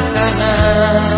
karena